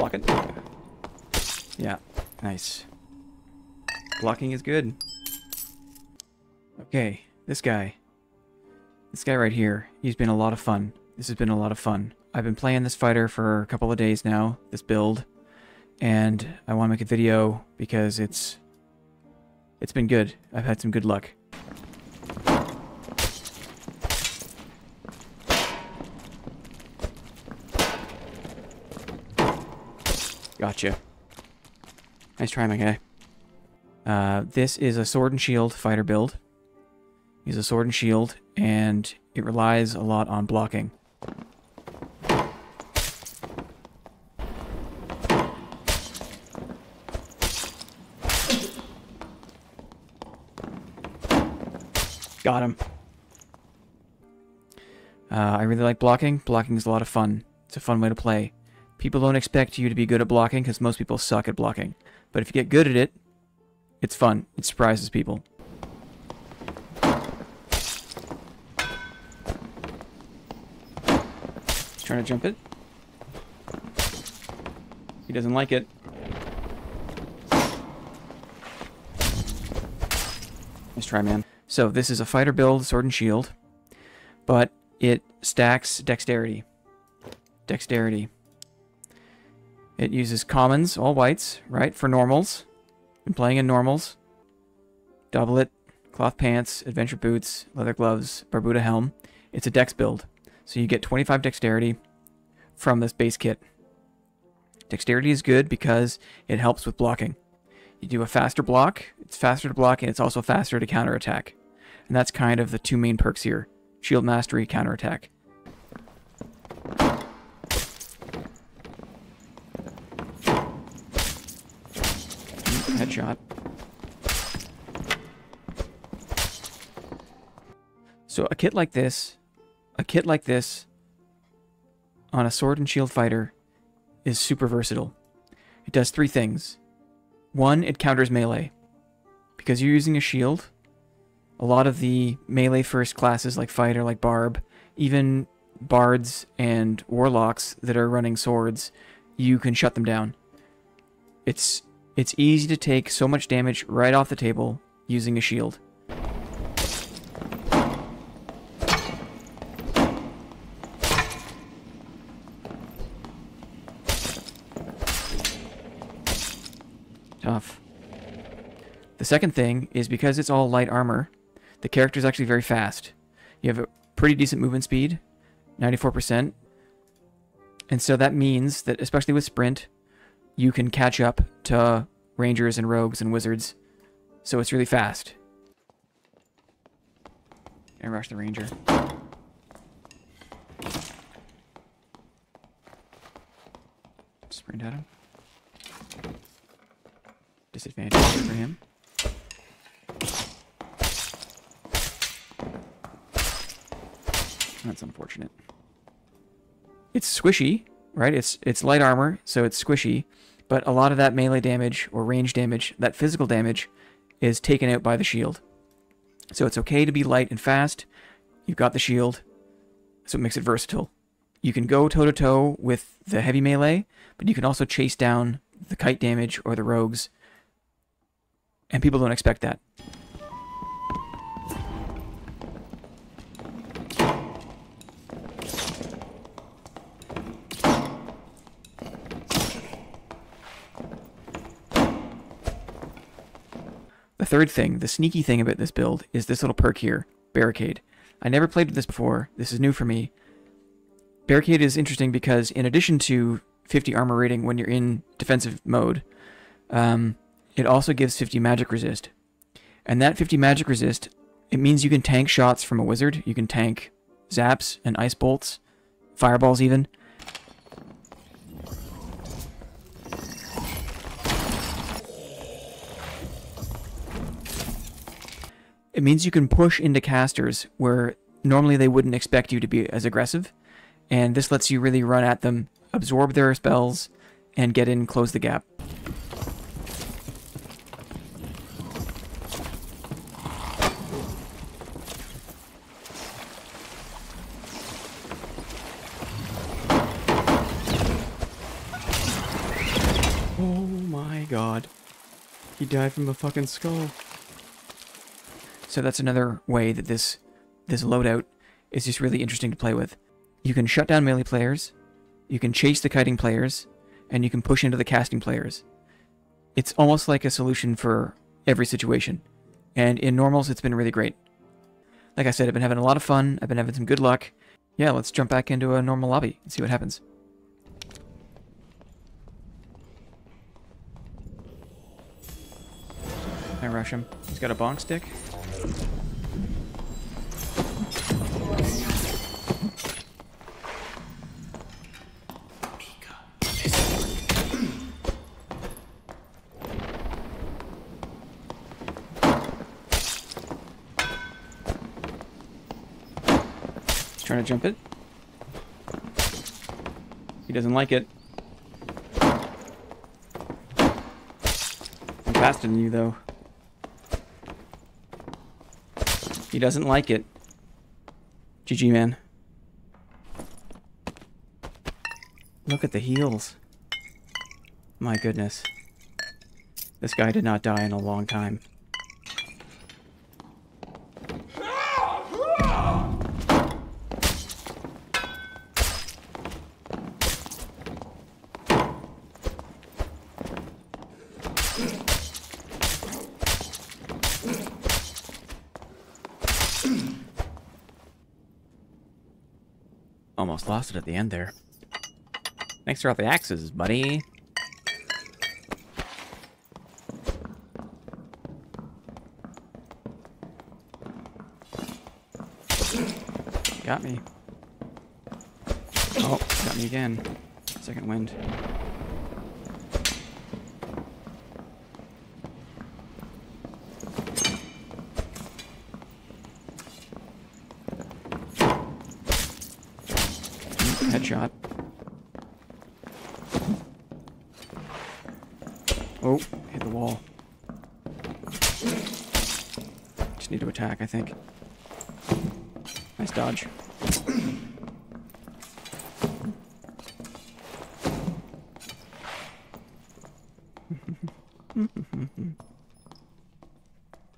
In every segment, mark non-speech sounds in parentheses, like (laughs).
Block it. Yeah, nice. Blocking is good. Okay, this guy. This guy right here, he's been a lot of fun. This has been a lot of fun. I've been playing this fighter for a couple of days now, this build, and I want to make a video because it's it's been good. I've had some good luck. Gotcha. Nice try, my guy. Uh, this is a sword and shield fighter build. He's a sword and shield, and it relies a lot on blocking. Got him. Uh, I really like blocking. Blocking is a lot of fun. It's a fun way to play. People don't expect you to be good at blocking because most people suck at blocking. But if you get good at it, it's fun. It surprises people. He's trying to jump it. He doesn't like it. Nice try, man. So this is a fighter build, sword and shield, but it stacks dexterity. Dexterity. It uses commons, all whites, right, for normals. Been playing in normals. Doublet, cloth pants, adventure boots, leather gloves, Barbuta helm. It's a dex build. So you get 25 dexterity from this base kit. Dexterity is good because it helps with blocking. You do a faster block, it's faster to block, and it's also faster to counterattack. And that's kind of the two main perks here. Shield Mastery, counterattack. Headshot. So a kit like this, a kit like this on a sword and shield fighter is super versatile. It does three things. One, it counters melee. Because you're using a shield, a lot of the melee first classes like fighter, like barb, even bards and warlocks that are running swords, you can shut them down. It's it's easy to take so much damage right off the table using a shield. Tough. The second thing is because it's all light armor, the character is actually very fast. You have a pretty decent movement speed, 94%. And so that means that, especially with sprint, you can catch up to rangers and rogues and wizards. So it's really fast. And rush the ranger. Sprint at him. Disadvantage for him. That's unfortunate. It's squishy, right? It's it's light armor, so it's squishy, but a lot of that melee damage or range damage, that physical damage, is taken out by the shield. So it's okay to be light and fast. You've got the shield, so it makes it versatile. You can go toe to toe with the heavy melee, but you can also chase down the kite damage or the rogues. And people don't expect that. Third thing, the sneaky thing about this build, is this little perk here, Barricade. I never played with this before. This is new for me. Barricade is interesting because in addition to 50 armor rating when you're in defensive mode, um, it also gives 50 magic resist. And that 50 magic resist, it means you can tank shots from a wizard. You can tank zaps and ice bolts, fireballs even. It means you can push into casters where normally they wouldn't expect you to be as aggressive, and this lets you really run at them, absorb their spells, and get in, close the gap. Oh my god. He died from a fucking skull. So that's another way that this this loadout is just really interesting to play with. You can shut down melee players, you can chase the kiting players, and you can push into the casting players. It's almost like a solution for every situation. And in normals, it's been really great. Like I said, I've been having a lot of fun. I've been having some good luck. Yeah, let's jump back into a normal lobby and see what happens. I rush him. He's got a bonk stick. Trying to jump it. He doesn't like it. I'm faster than you, though. He doesn't like it. GG, man. Look at the heals. My goodness. This guy did not die in a long time. Almost lost it at the end there. Thanks for all the axes, buddy. Got me. Oh, got me again. Second wind. Headshot. Oh, hit the wall. Just need to attack, I think. Nice dodge. (laughs)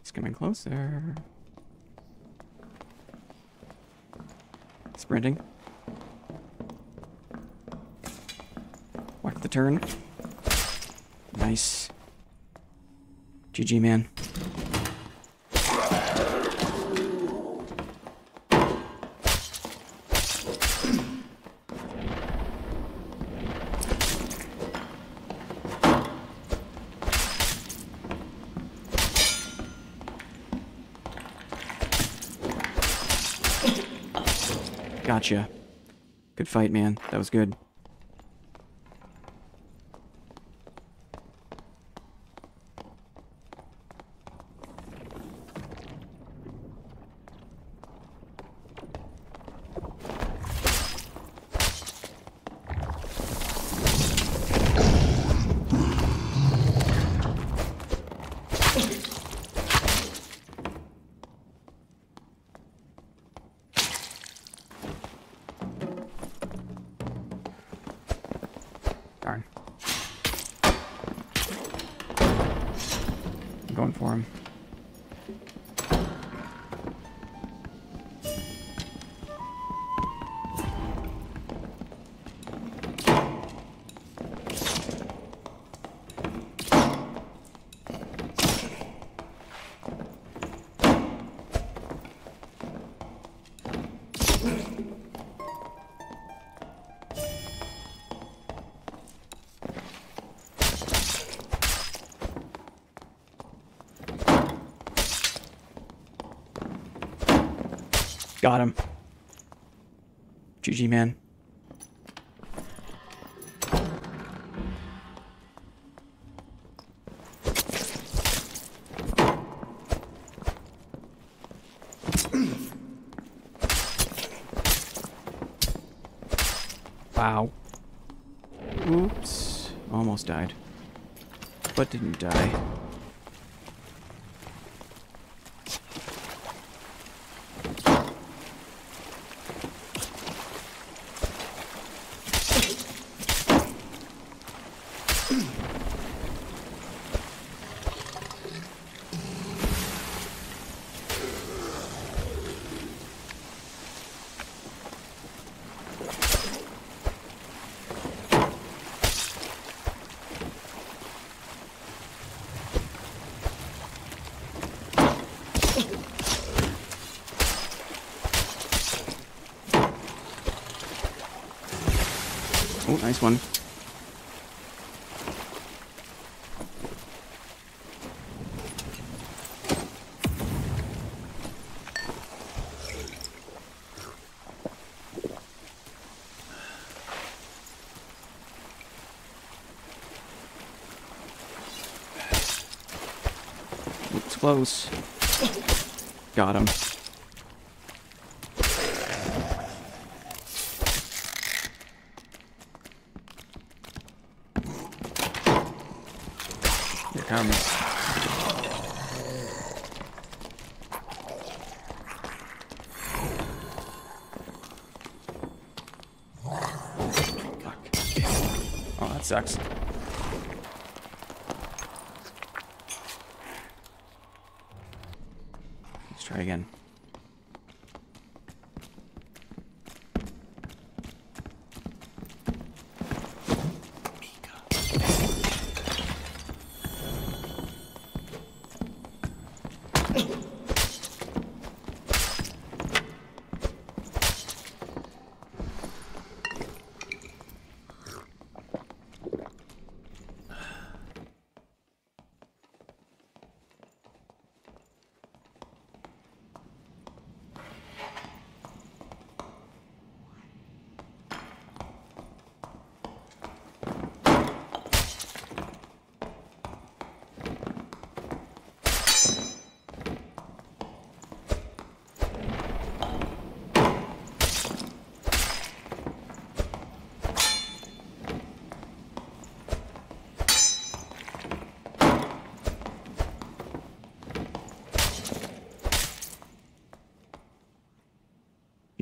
He's coming closer. Sprinting. Watch the turn. Nice. GG, man. Gotcha. Good fight, man. That was good. For him. Got him. GG, man. Wow. Oops. Almost died. But didn't die. Nice one. It's close. Got him. Here comes. Fuck. Oh, that sucks. Let's try again.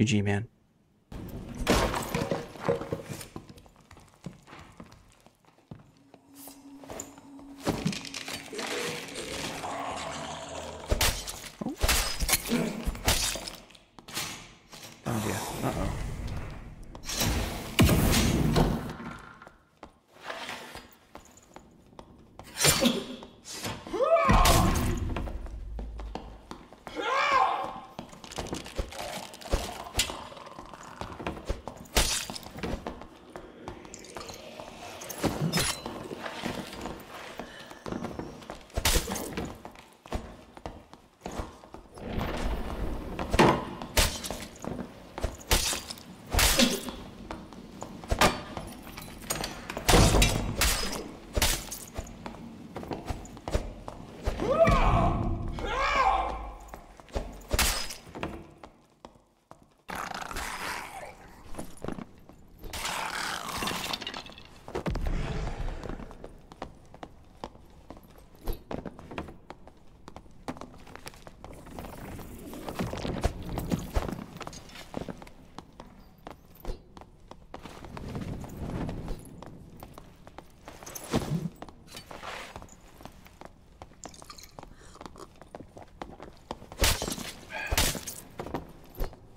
UG man. Oh. Oh dear. Uh-oh.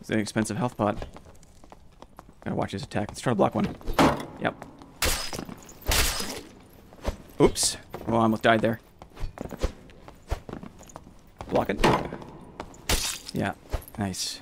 It's an expensive health pot. Gotta watch his attack. Let's try to block one. Yep. Oops. Oh, I almost died there. Block it. Yeah. Nice.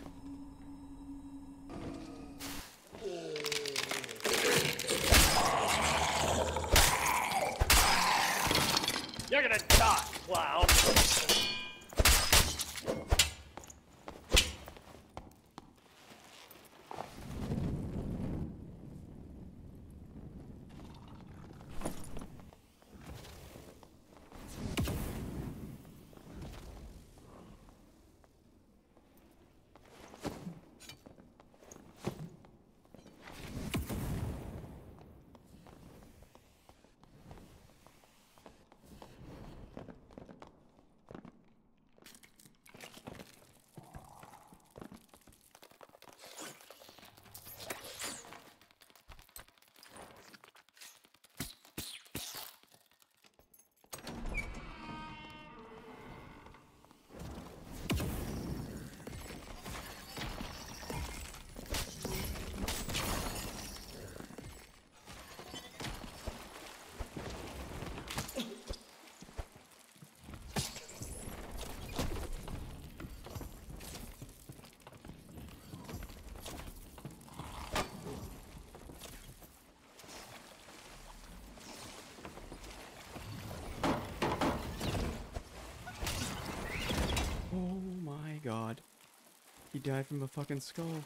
He died from a fucking skull.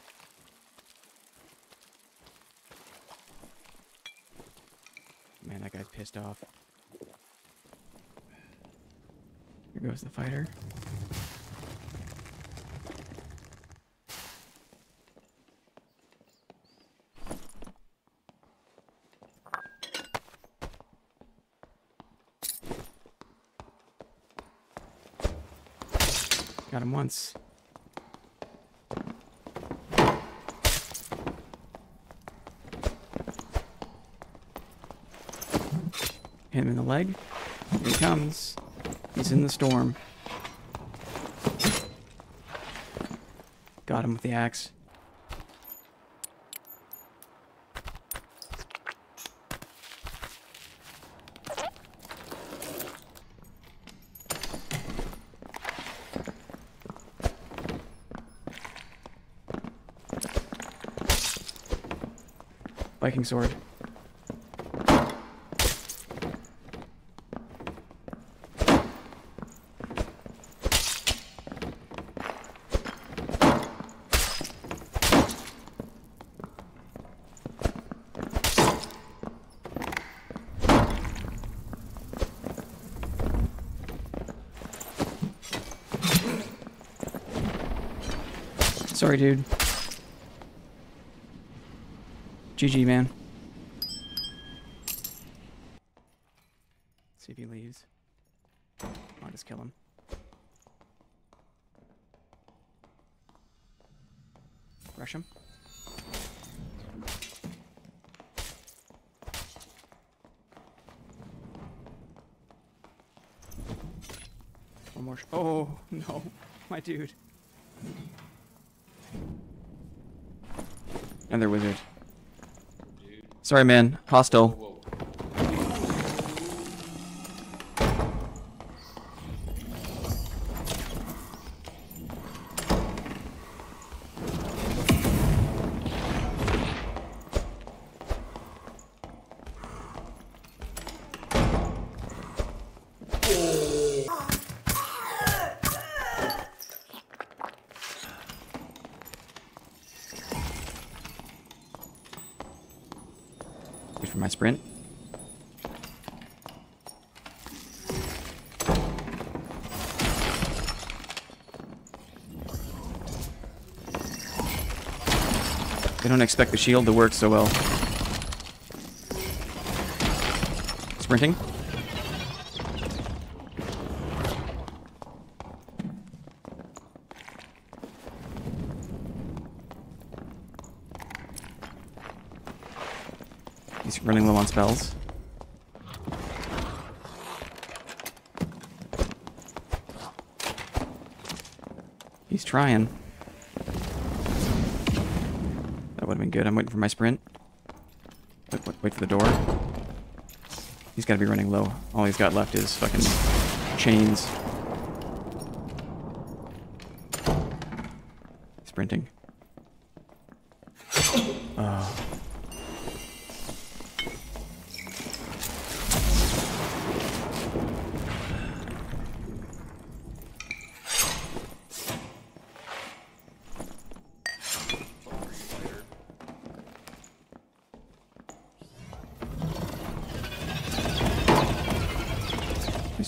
Man, that guy's pissed off. Here goes the fighter. Got him once. Hit him in the leg. Here he comes. He's in the storm. Got him with the axe. Viking sword. Sorry, dude. GG, man. See if he leaves. I'll just kill him. Rush him. One more. oh (laughs) no, my dude. Another wizard. Sorry, man. Hostile. Wait for my sprint. They don't expect the shield to work so well. Sprinting. He's running low on spells. He's trying. That would have been good. I'm waiting for my sprint. Wait, wait, wait for the door. He's got to be running low. All he's got left is fucking chains. Sprinting. Oh. (coughs)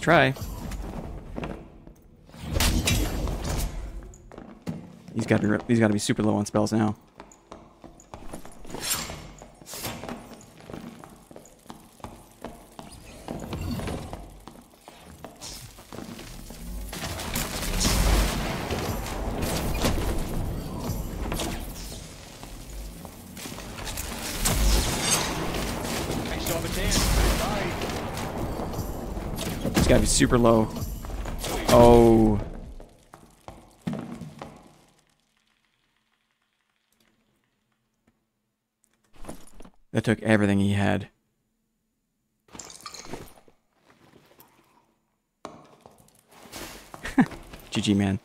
try. He's got to he's got to be super low on spells now. He's super low. Oh. That took everything he had. (laughs) GG, man.